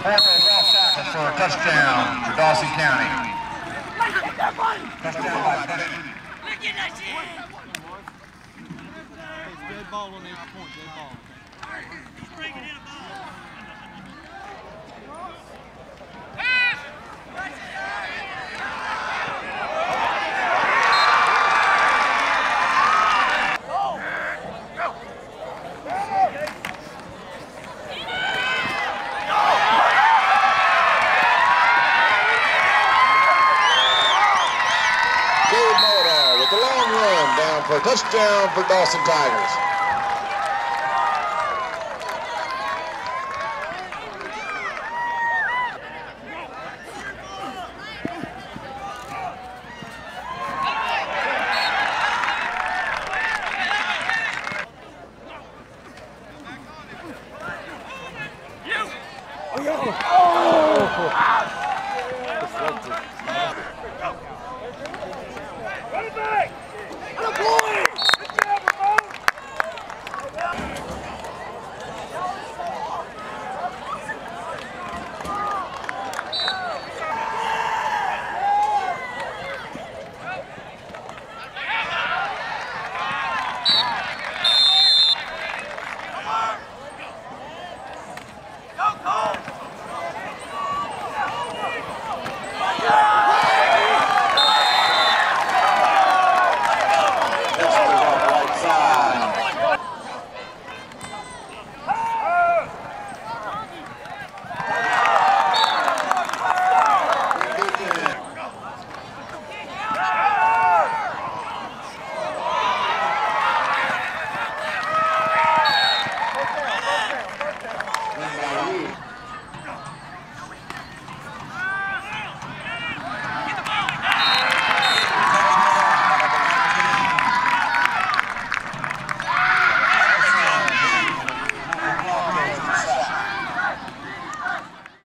Parker lost tackle for a touchdown for Dawson County. Touchdown by Bennett. Dead ball on each point, dead ball. Gabe for a touchdown for Dawson Tigers. Oh, oh.